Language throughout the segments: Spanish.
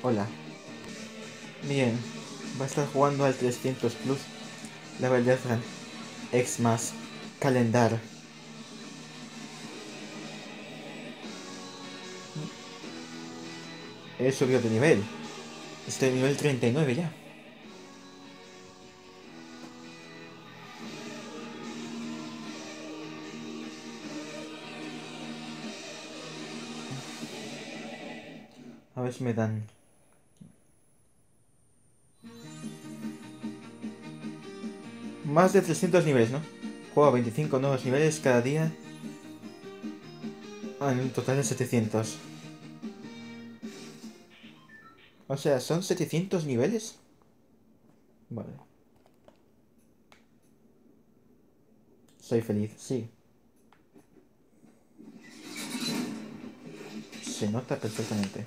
Hola. Bien, va a estar jugando al 300 Plus, Level Deathland, X más, Calendar. He subido de nivel. Estoy en nivel 39 ya. A ver si me dan. Más de 300 niveles, ¿no? Juego a 25 nuevos niveles cada día. Ah, en un total de 700. O sea, ¿son 700 niveles? Vale. Soy feliz, sí. Se nota perfectamente.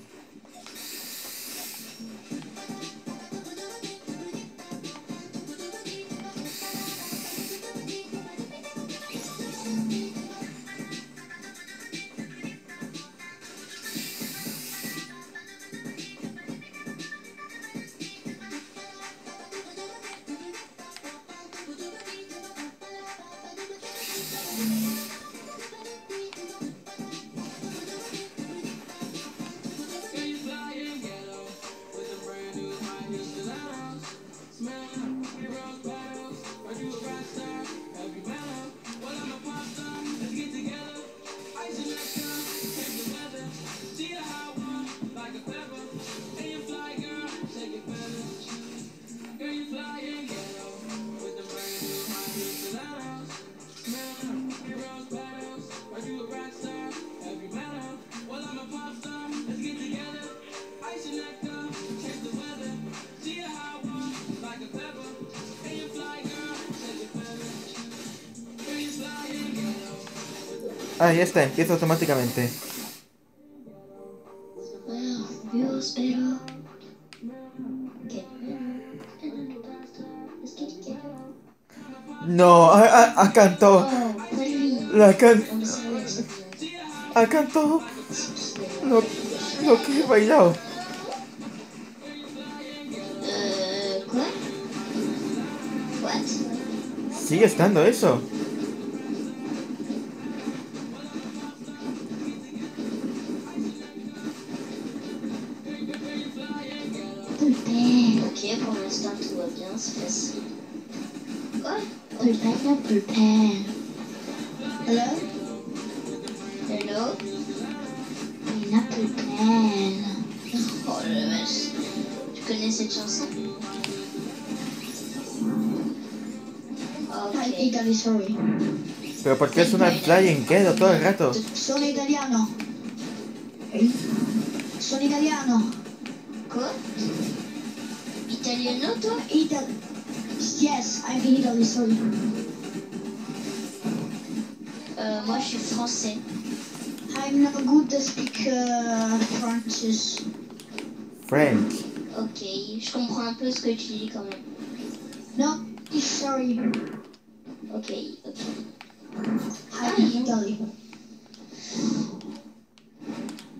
Ah, ya está, empieza automáticamente. No, ha, ha, ha cantado. Oh, La can... Ha cantado lo, lo que he bailado. Eh. Sigue estando eso. Italy, sorry. Pero ¿por qué suena Flying Kedo todo el rato? Sono italiano. Sono italiano. Quoi? Italiano, toi? Italy. Yes, I'm in Italy, sorry. Euh, moi, je suis français. I'm not good to speak uh, French. French. Ok, je comprends un peu ce que tu dis quand même. No, sorry. Ok, ok. I'm in Italy.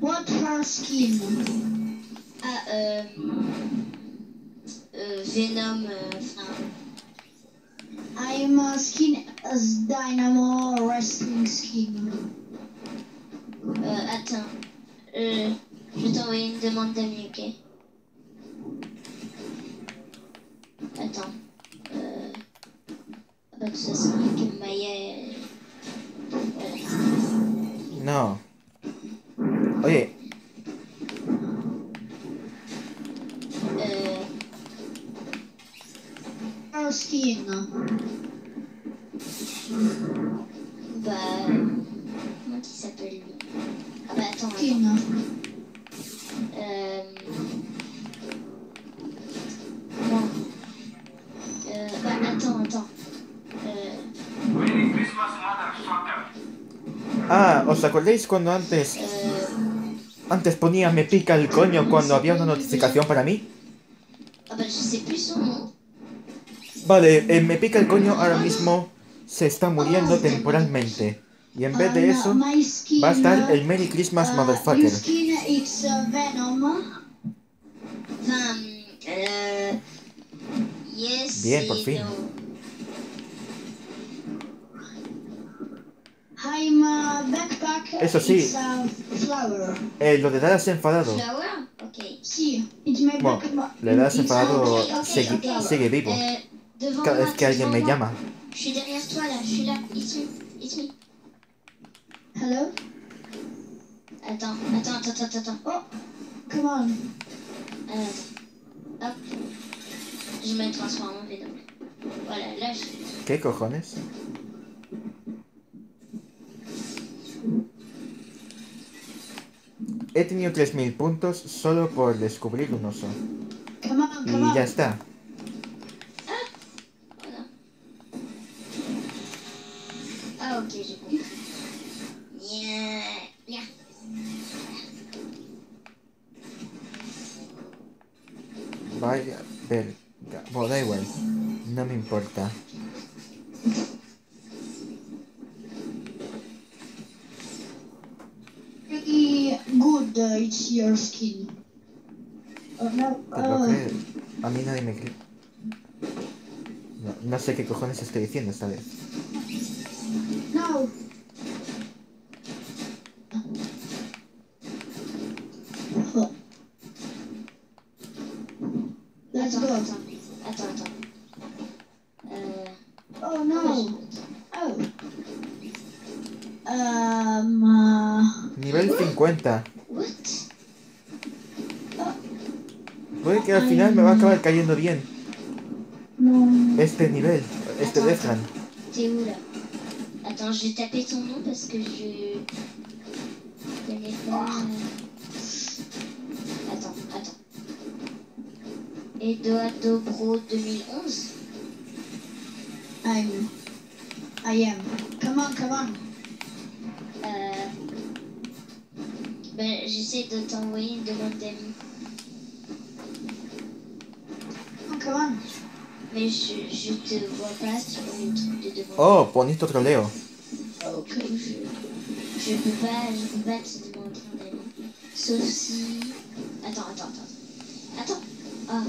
What her skin? Ah, euh, euh, Venom, euh, I'm a skin as Dynamo wrestling skin. euh, attends, euh, je vais t'envoyer une demande d'amis, ok Attends, No. Oye, Euh, skin. bah, comment il s'appelle lui? Ah bah attends, attends. acordáis cuando antes... Antes ponía me pica el coño cuando había una notificación para mí? Vale, eh, me pica el coño ahora mismo se está muriendo temporalmente. Y en vez de eso, va a estar el Merry Christmas Motherfucker. Bien, por fin. I'm a backpack. Eso sí. It's a flower. Eh, lo de Dallas enfadado. Flower Ok. See, it's my Bueno, backpack. le das It's enfadado ok, ok, sigue, sigue vivo. Devant Cada vez que alguien me moi. llama. Je suis derrière toi là, je suis là. It's me. It's me. Hello? Attends, attends, attends, attends, attends. Oh, come on. Attends. Hop. Je me transforme en vélo. Voilà, là je. ¿Qué cojones? He tenido 3.000 puntos solo por descubrir un oso. Y ya está. Ah. Vaya verga. Bueno, da igual. No me importa. Good, uh, it's your skin. Oh, no. Creo. A mí nadie me cree. No, no sé qué cojones estoy diciendo esta vez. no. Oh. Let's go. Euh, Oh no. Oh. Um. Nivel 50. What Puede que al final me va a acabar cayendo bien este nivel, este Attends, Death Run. T'es où là Attends, je vais taper ton nom parce que je pas. Attends, attends. Eduardo Bro 2011 I'm. I am. Come on, come on. Ben, j'essaie de t'envoyer une demande d'amis. On, come on. Mais je, je te vois pas sur le truc de demande. Oh, bonito troleo. Ok, je, je peux pas, je peux pas te demander un ami. Sauf si. Attends, attends, attends. Attends. Ah.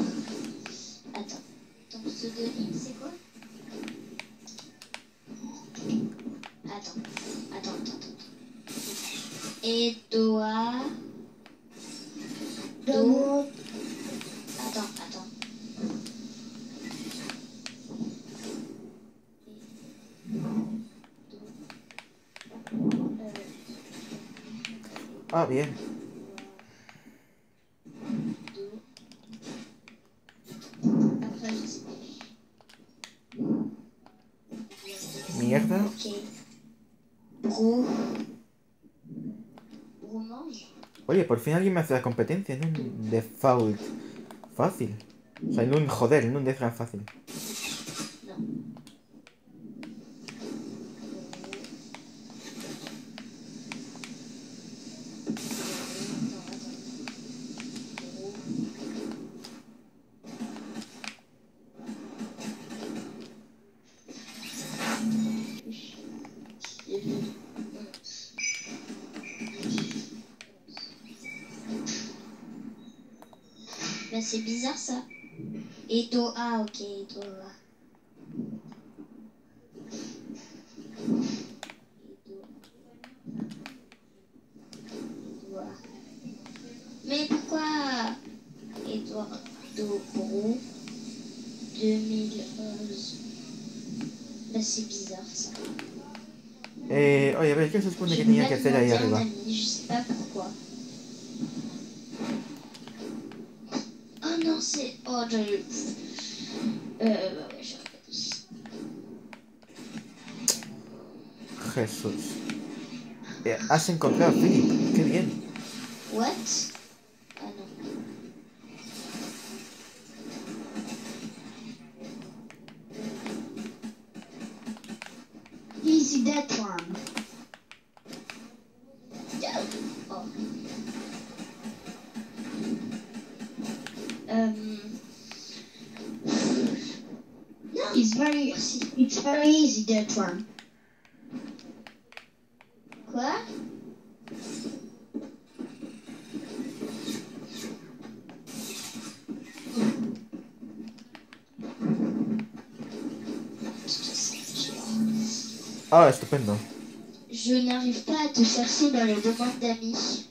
Ah, bien. Mierda. Oye, por fin alguien me hace la competencia en un default fácil. O sea, en un joder, en un Run fácil. Non. Ben c'est bizarre ça. Edo, ah ok, Edo. ah. Edo. Edouard. Mais pourquoi Eduardo Bro 2011 Ben c'est bizarre ça. Eh, oye, a ver, ¿qué se supone que tenía que hacer ahí arriba? Oh non, c'est. J'aurais pas dit. Jesús. Eh, has encontrado a Philip. Qué bien. What Quoi? Ah. Je n'arrive pas à te chercher dans les demandes d'amis.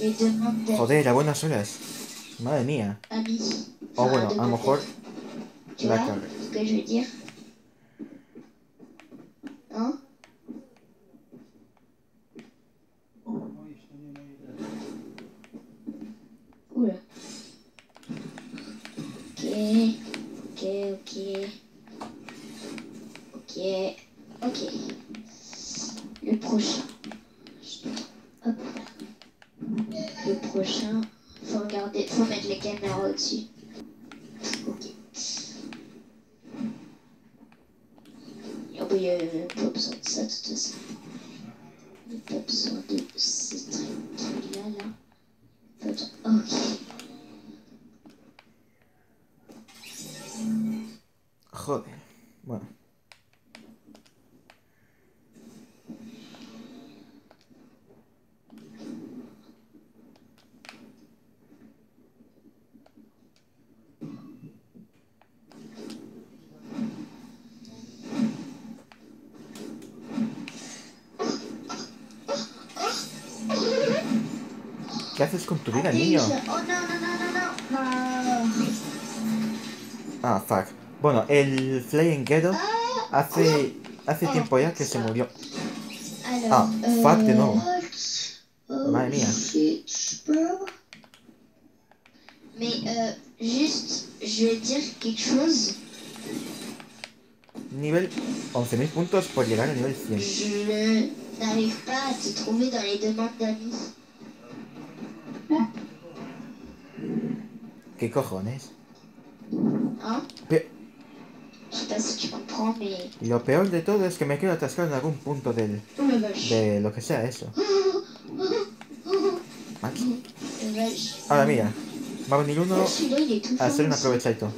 Les demandes d'amis. Joder, la buena solas. Madre mía. Oh, bueno, a lo mejor. Tu vois ce que je veux dire? Hein? Oula. Ok, ¿Qué haces con tu vida, niño? Oh, no, no, no, no. Ah, fuck. Bueno, el Flying Ghetto hace, hace tiempo ya que se murió. Ah, fuck de nuevo. What? Oh, Madre mía. mais euh, juste, je vais dire quelque chose. Nivel 11.000 puntos por llegar al nivel 100. Je n'arrive pas à te trouver dans les demandes d'amis. ¿Qué cojones? Pe- mais. Lo peor de todo es que me quedo atascado en algún punto del, de lo que sea eso. Max. Ahora mira, va a venir uno a hacer un aprovechadito.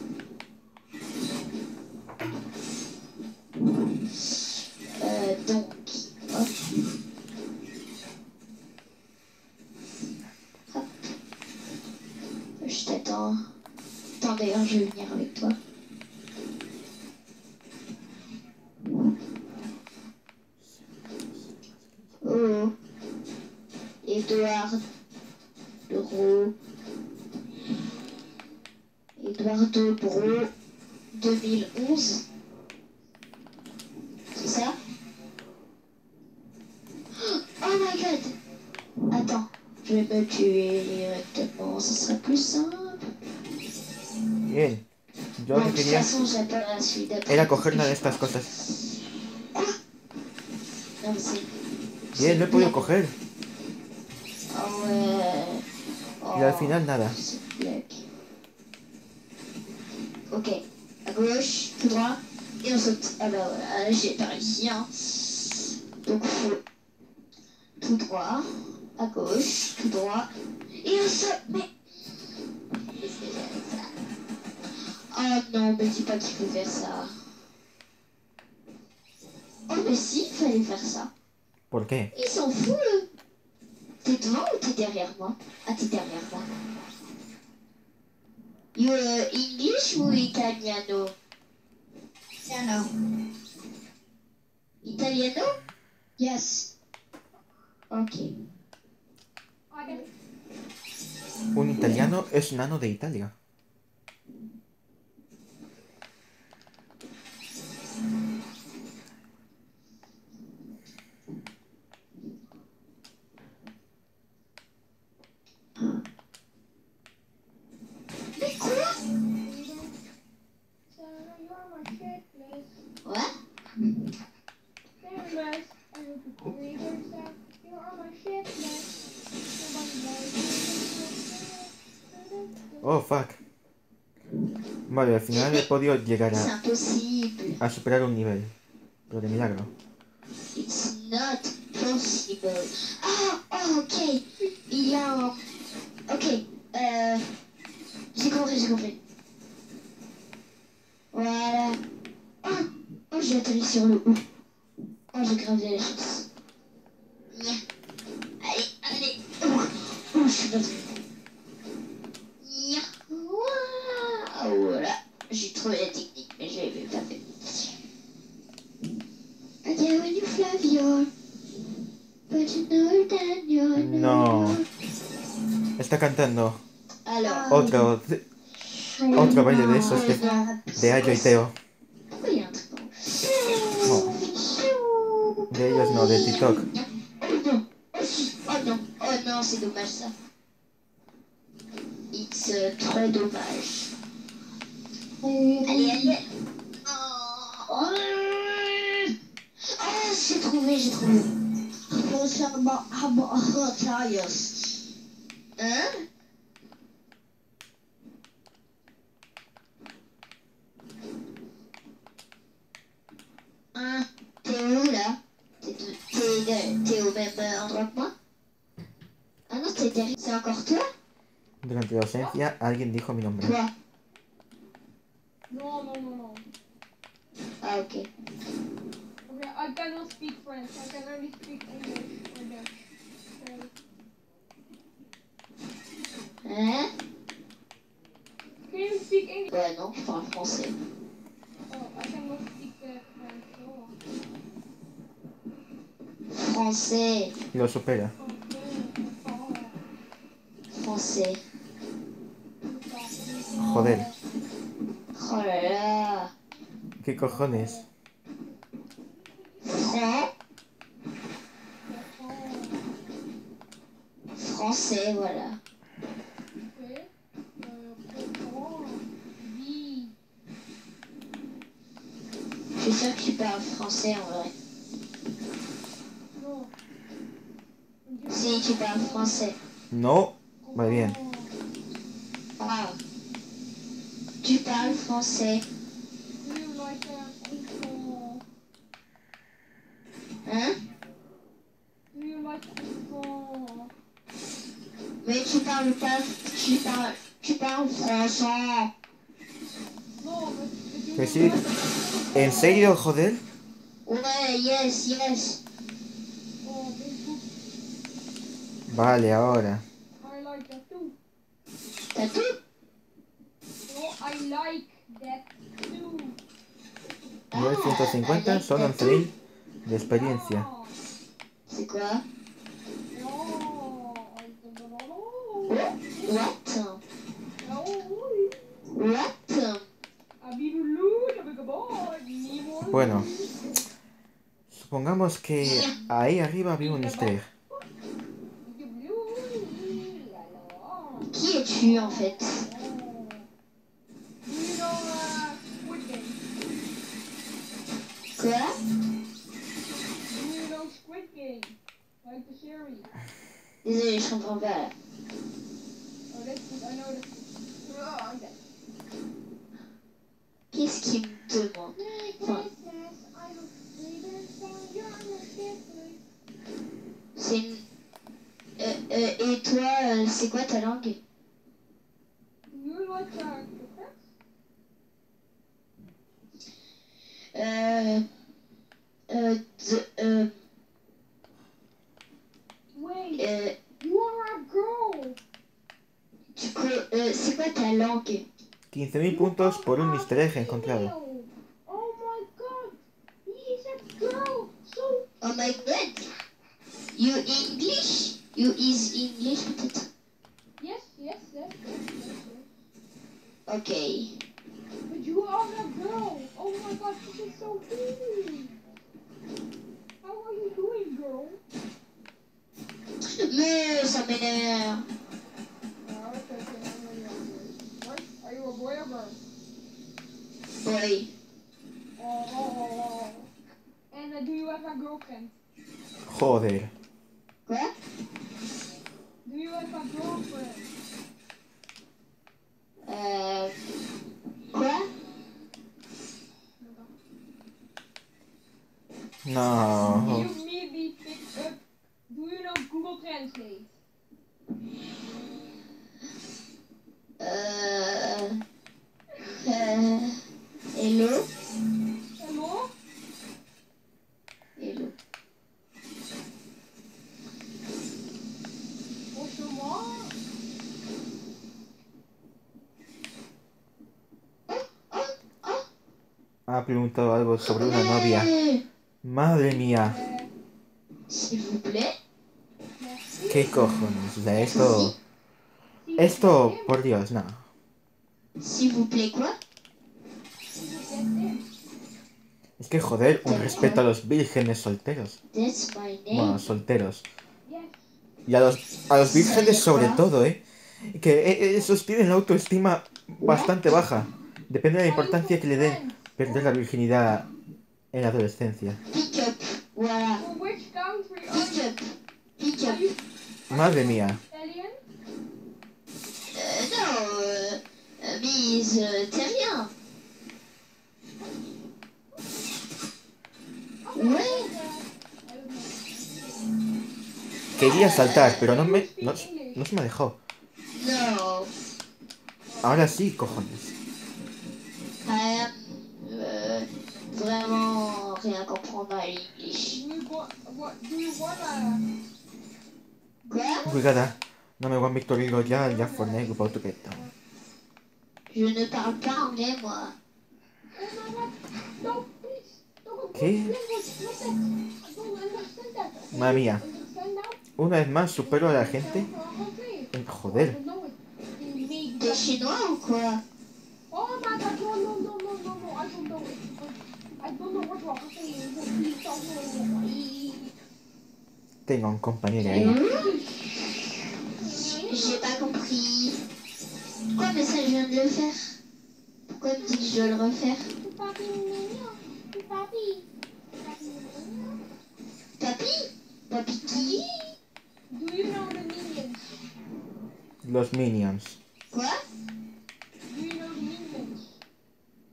Yo lo que quería era coger una de estas cosas. Bien, lo he podido coger. Oh, Y al final nada. Ok, à gauche, tout droit, et on saute. Ah bah voilà, j'ai pas réussi, hein. Donc faut tout droit, à gauche, tout droit, et on saute. Mais... Oh non, me dis pas qu'il faut faire ça. Oh mais si, il fallait faire ça. ¿Por qué? Il s'en fout, le. T'es devant ou t'es derrière moi? Ah, t'es derrière moi. You uh, English ou italiano? Yeah, no. Italiano? Yes. Ok. Un italiano es nano de Italia. Fuck. Vale, al final he podido llegar a, a superar un nivel. Pero de milagro. It's not possible. Ah, oh, ok. Il Durante la ausencia, alguien dijo mi nombre. No, no, no, no. Ah ok. I cannot speak French. I can only speak English or Dutch. Hein Can you speak English? Ouais, non, je parle français. Oh, I cannot speak French. Oh, Français. Lo supera. okay. Oh, Français. Joder, Oh là là. ¿qué cojones? Fran. Français, voilà. Je suis sûre que tu parles français en vrai. Si, tu parles français. No, va bien. Ah. Tu parles français. Français. No, you sí. ¿En serio, joder? Yes, yes. Vale, ahora. I like No, I like that too. Nivel 150, solo 11.000 de experiencia. Bueno. Supongamos que ahí arriba había un alors. Qui es-tu en fait Désolé, je comprends pas. Qu'est-ce qu'il me demande c'est. Euh, euh, et toi, euh, c'est quoi ta langue por un easter encontrado. No. You maybe pick up. Do you know Google Translate? Euh... Euh... Hello Hello? Hello. Bonjour. Oh, oh Ha preguntado algo sobre una novia. Eh, ¿Qué cojones? O sea, esto... Esto, por Dios, no. Es que joder, un respeto a los vírgenes solteros. Bueno, solteros. Y a los, a los vírgenes sobre todo, ¿eh? Que eh, esos tienen la autoestima bastante baja. Depende de la importancia que le den perder la virginidad en la adolescencia. Which country are you Madre mía. don't know. Quería saltar, pero no me, no, no se me dejó. Ahora sí, cojones. Want what? Do you want a? Quoi Cuidada. No me voy a Victory Royale, ya Fortnite, grupo autoqueta. Je ne parle pas anglais, moi. ¿Qué? Madre mía. Una vez más supero a la gente. Joder. Chinois ou quoi Tengo un compañero ahí. J'ai pas compris. Pourquoi mais ça je viens de le faire? Pourquoi me dit que je dois le refaire? Papi. Papi. Papi qui? Do you know the minions? Los Minions. Quoi? Do you know the minions?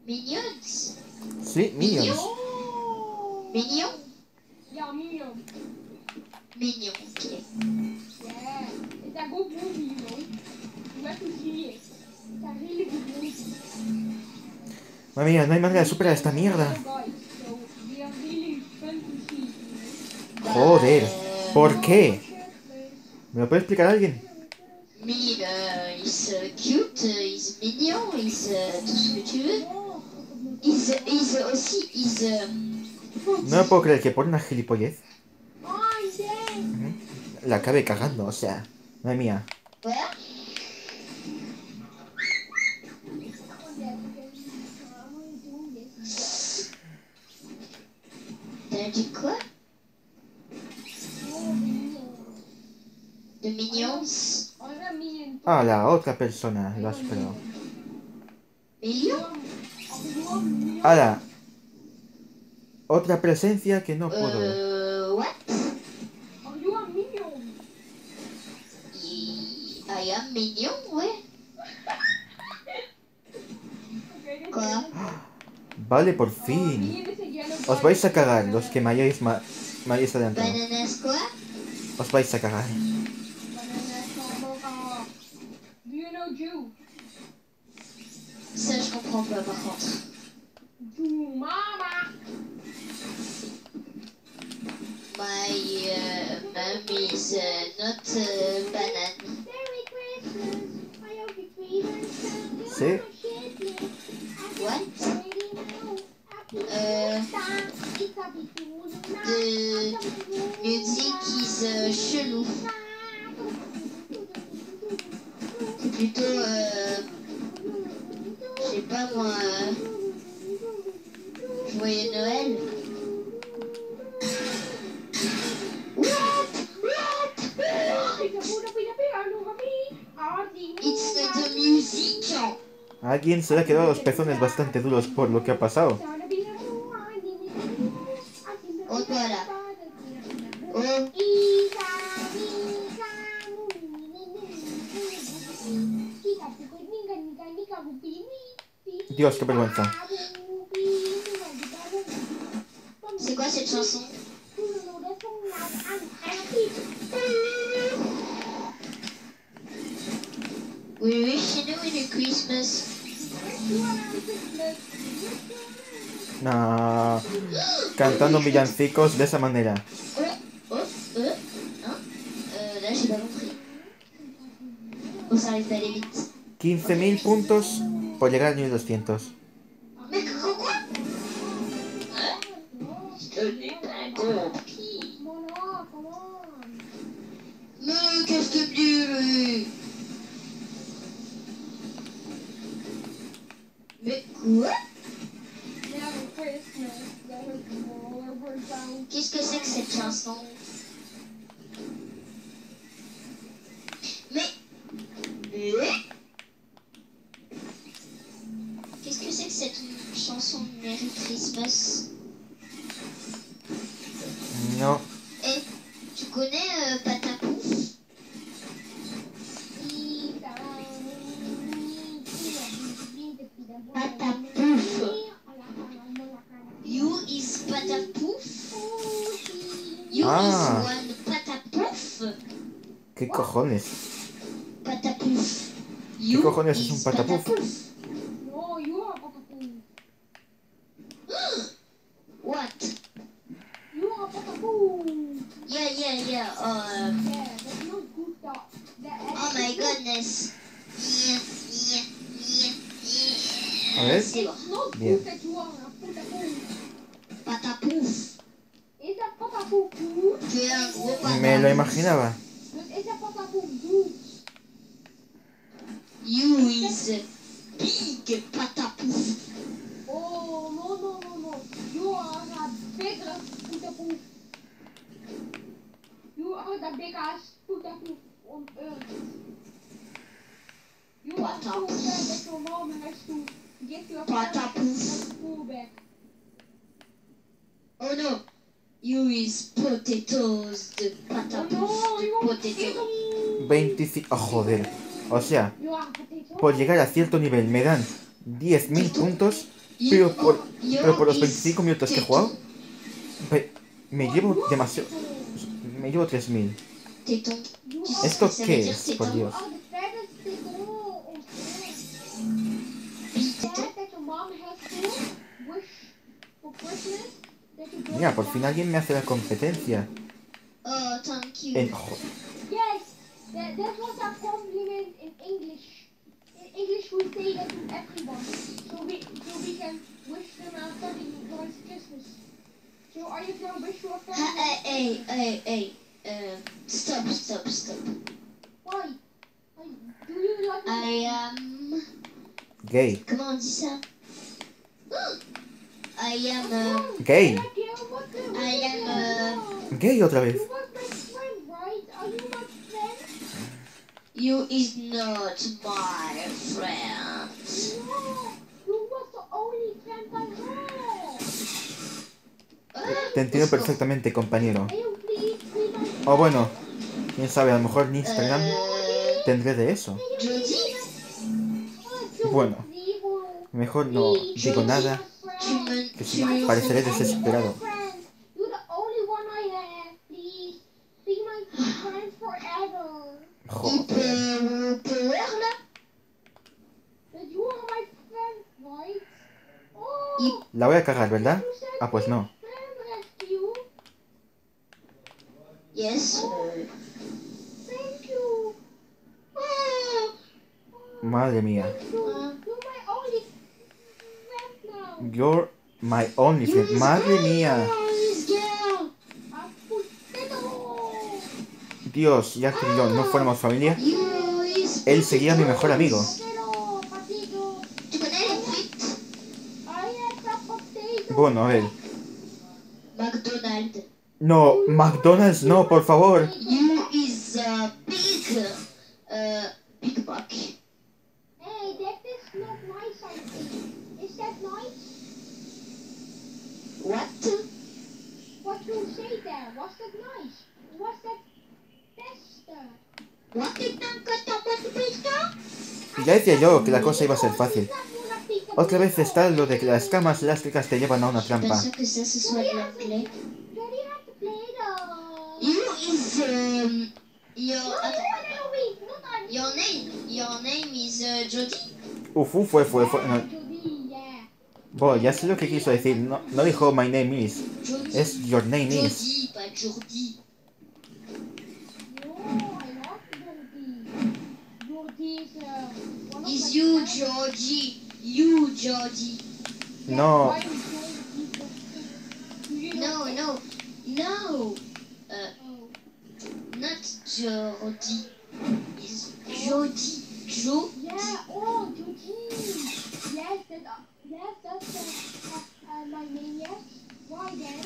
Minions? Sí, Minions. Oh! Mignon Yeah, minion. Mignon, ok. Yeah. It's a good movie, you know. You have to see it. It's a really good movie. Madre mía, no hay manera de superar esta mierda. Joder. ¿Por qué? ¿Me lo puede explicar alguien? Euh, he's uh, cute, he's mignon, uh, tout ce que tu He's, he's aussi. Uh, No puedo creer que por una gilipollez la acabe cagando, o sea. Madre mía. De Minions. Ah, la otra persona lo ha Ahora, otra presencia que no puedo ver. What Are you a minion? I am Vale, por fin. Os vais a cagar, los que me hayáis, ma me hayáis adelantado. Os vais a cagar. I hope you treat us Sí. What Euh, de musique is uh, chelou. Se le ha quedado los pezones bastante duros por lo que ha pasado. Dios, qué vergüenza. uh, cantando villancicos de esa manera. ¿15.000 puntos por llegar a 1200? What? Qu'est-ce que c'est que cette chanson Mais... Qu'est-ce que c'est que cette chanson de Merry Christmas? Non. Eh, tu connais euh, Patapouf Patapouf Ah. Patapouf ¿Qué cojones? Patapouf You cojones es un patapuf? No, you are Patapoo. What? You are Patapoo. Yeah, yeah, yeah. Uh, Yeah, that's not good dog. That, oh my goodness. Yeah, yeah, yeah, A ver. Bien. good that you are a Patapoo. Patapouf. Is a Patapoo good? Tu es un gros patapou. Me lo imaginaba. You is a big. Oh, no, no, no, no. You are a bigger Patapoo. You are the biggest Patapoo on earth. You are so sad that your mom has to get your back. Oh no. You is potatoes. Oh you are potato. 25... Oh, joder. O sea, por llegar a cierto nivel me dan 10.000 puntos, pero por, pero por los is 25 minutos que he jugado, me llevo demasiado... Me llevo 3.000. Téton. You Tu are- sais ¿Esto qué es? Por Dios. Mira, por fin alguien me hace la competencia. Oh, thank you. En, jo- Yes, that, that was a compliment in English. In English, we say that to everyone, so we so we can wish them a very nice Christmas. So are you gonna wish your family? hey, hey, hey, hey. Uh, stop, stop, stop. Why? Why? Do you like? I am. gay. Comment on ça? I am. Gay. I am, Gay otra vez. You is not my friend. No, you was the only friend I had. Te entiendo perfectamente, compañero. Can you please be my O bueno, quién sabe, a lo mejor en Instagram Uh, tendré de eso. Bueno. Mejor no digo nada. Que sí, pareceré desesperado. Joder. La voy a cagar, ¿verdad? Ah, pues no. Madre mía. Thank you. You're my only friend now. You're my only friend. Madre mía. Dios, ya que yo no fuéramos familia, is. él sería mi mejor amigo. Bueno, a ver. McDonald's. No, McDonald's no, por favor. You is a big. Uh, Big Mac. Hey, that is not nice, I think. Is that nice? What? What you say there? Was that nice? Was that best? What is that? Yo que la cosa iba a ser fácil. Otra vez está lo de que las camas elásticas te llevan a una trampa. sûre que ça ce soit de l'anglais. Daddy have to play the... You is um, your No, attends, no, wait, not I. your name. Your name is uh, Jody. Uf, uf, fue, fue, fue. No. Bueno, ya sé lo que quiso decir. No, no dijo my name is. Es your name is. Jody, pas Jordi. No, I love Jody. Jody is uh, one of Is my you friends. Georgie? You Georgie? No. Jody No, no, no. Uh, not Jordi. Is Jody? Jo? Yeah, oh, Eugene. Yes, that, uh, yes, that's uh, uh, my name, yes. Why then?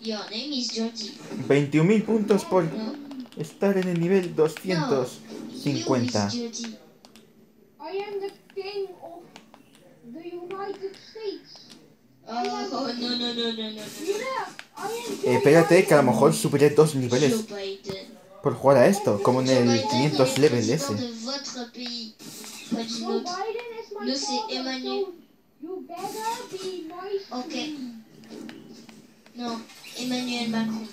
Your name is Jordi. 21.000 puntos por No. estar en el nivel You 250. is Jordi. I am the king of the United States. Oh, oh, no, no, no, no, no, no. Eh, espérate, que a lo mejor superé dos niveles por jugar a esto, como en el Biden 500 est level ese. No, Macron.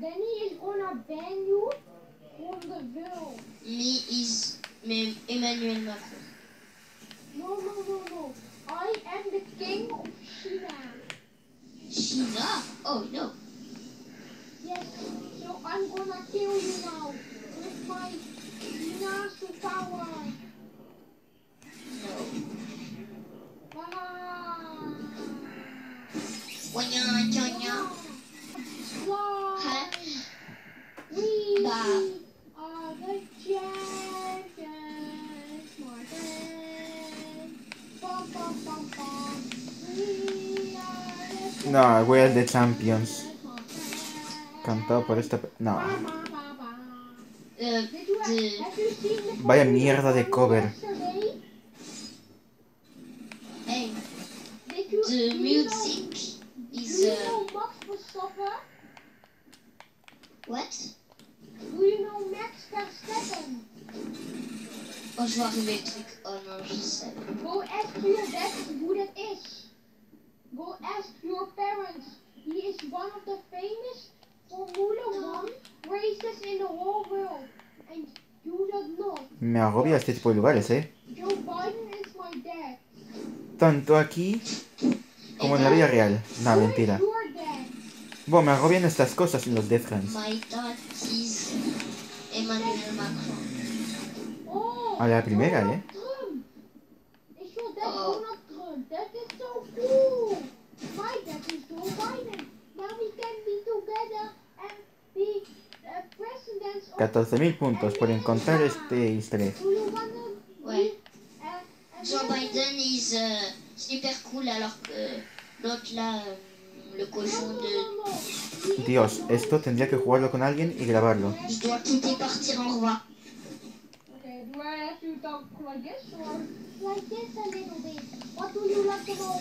Is gonna ban you from the bill. Me is Emmanuel Macron. No, no, no, no. I am the king of China. China? Oh no. Yes, so I'm gonna kill you now with my China superpower. No. Ah. Wanya, wanya. No, we're the champions. champions. Cantado por esta... No. De... the Vaya mierda de cover. yesterday? Hey, Did you, the do you know- music Do is... you Uh, know Max Verstappen? what? Do you know Max Verstappen? Oh, je vois arriver le truc. Oh non, je sais. Go ask your dad who that is. Go ask your parents. He is one of the famous Formula One races in the whole world. And you don't know. Me agobia este tipo de lugares, eh. Tanto aquí como en la vida real. No, mentira. Bueno, me agobian estas cosas en los Death Hands. A la primera, eh. Oh. Of 14.000 puntos por encontrar este easter egg. Do you wanna Ouais. be, uh, a Joe president? Biden is euh, super cool alors que l'autre là, euh, le cochon de... Dios, esto tendría que jugarlo con alguien y grabarlo. Je dois quitter partir en roi. Okay, do I have to talk like this or like this a little bit? What do you like to know?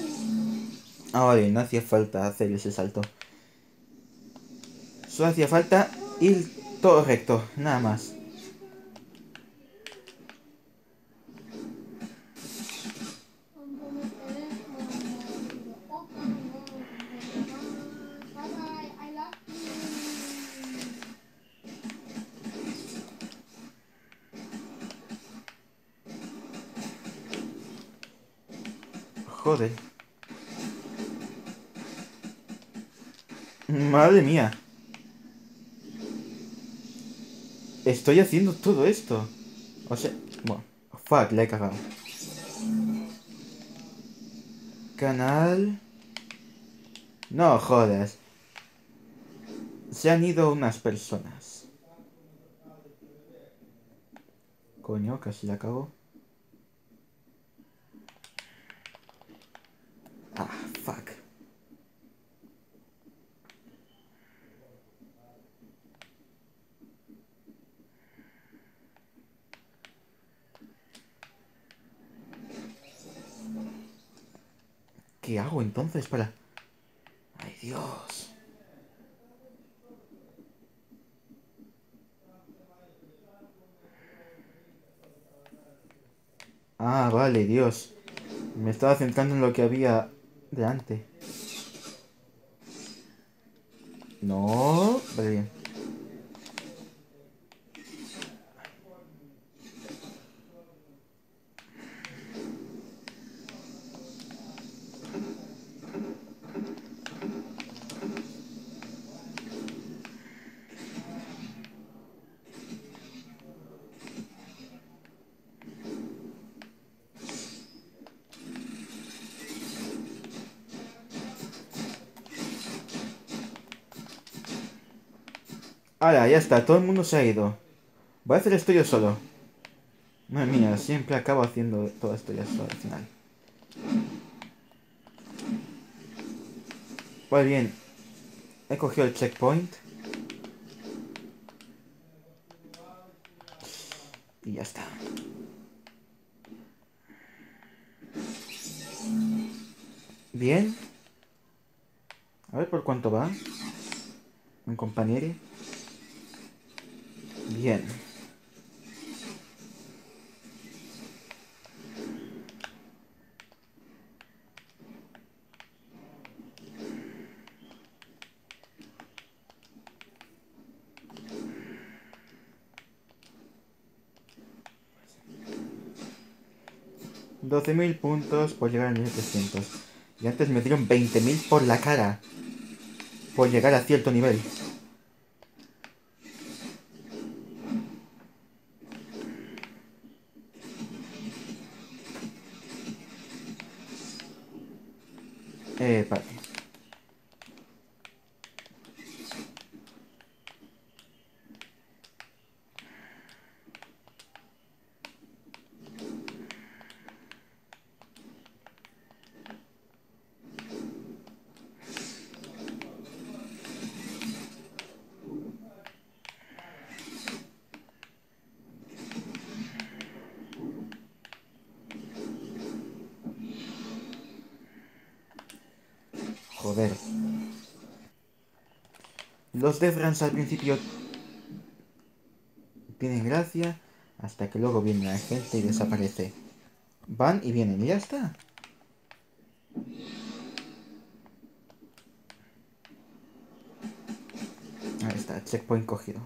Ah, vale, no hacía falta hacer ese salto. Solo hacía falta ir todo recto, nada más. Madre mía. Estoy haciendo todo esto. O sea, bueno, fuck, la he cagado. Canal. No jodas. Se han ido unas personas. Coño, casi la cago. Ah, fuck. ¿Qué entonces para...? ¡Ay, Dios! Ah, vale, Dios. Me estaba centrando en lo que había delante. No, vale bien. Ahora, ya está, todo el mundo se ha ido. Voy a hacer esto yo solo. Madre mía, siempre acabo haciendo todo esto ya solo al final. Pues bien. He cogido el checkpoint. Y ya está. Bien. A ver por cuánto va. Un compañero. 14.000 puntos por llegar a 1.300. Y antes me dieron 20.000 por la cara. Por llegar a cierto nivel. Los Runs al principio tienen gracia hasta que luego viene la gente y desaparece. Van y vienen y ya está. Ahí está, checkpoint cogido.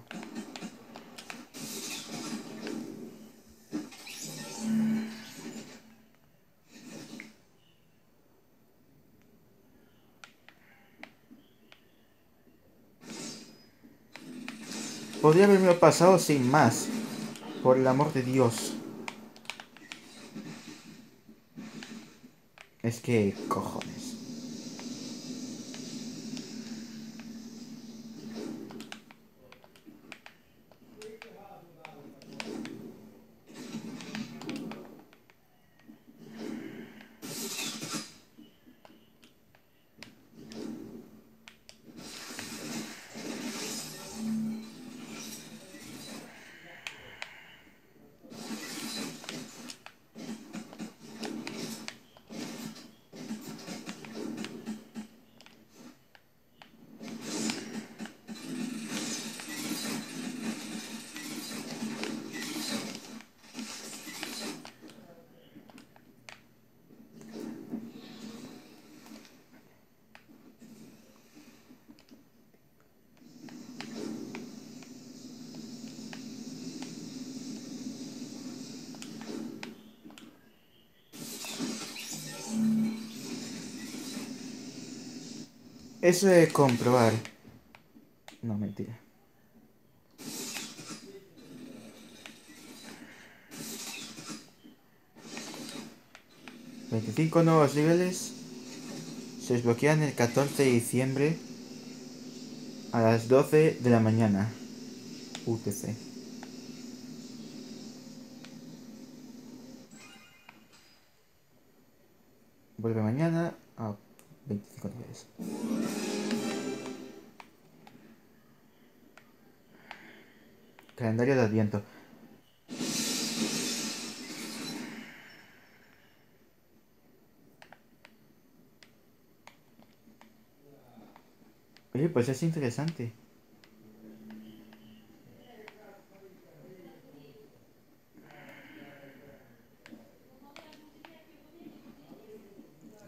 Podría haberme pasado sin más. Por el amor de Dios. Es que cojones. Eso de comprobar. No, mentira. Veinticinco nuevos niveles se desbloquean el 14 de diciembre a las 12 de la mañana. UTC. Oye, pues es interesante.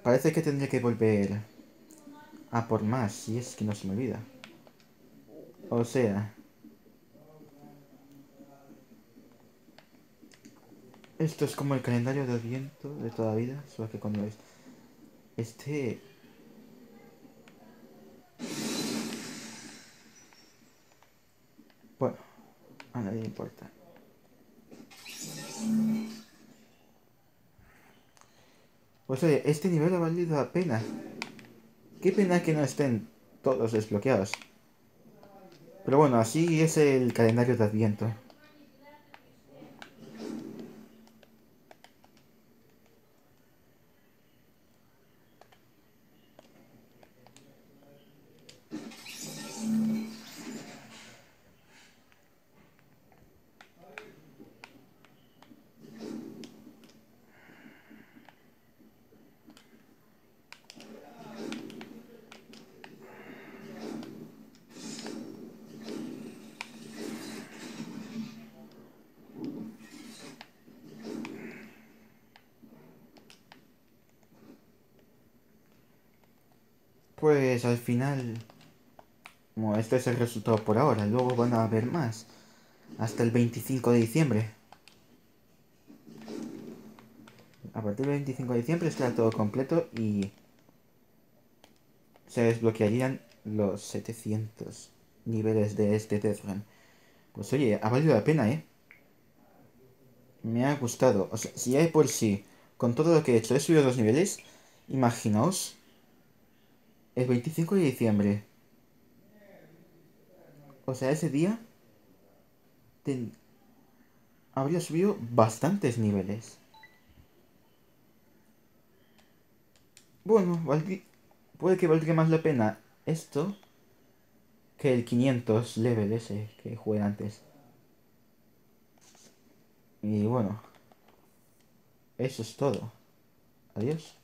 Parece que tendré que volver a por más, si es que no se me olvida. O sea... Esto es como el calendario de Adviento de toda vida, solo que cuando es... Este... Bueno, a nadie le importa. O sea, este nivel ha valido la pena. Qué pena que no estén todos desbloqueados. Pero bueno, así es el calendario de Adviento. Pues al final... Bueno, este es el resultado por ahora. Luego van a haber más. Hasta el 25 de diciembre. A partir del 25 de diciembre estará todo completo y... Se desbloquearían los 700 niveles de este Death Run. Pues oye, ha valido la pena, ¿eh? Me ha gustado. O sea, si de por sí, con todo lo que he hecho, he subido dos niveles, imaginaos el 25 de diciembre. O sea, ese día habría subido bastantes niveles. Bueno, puede que valdría más la pena esto que el 500 level ese que jugué antes. Y bueno, eso es todo. Adiós.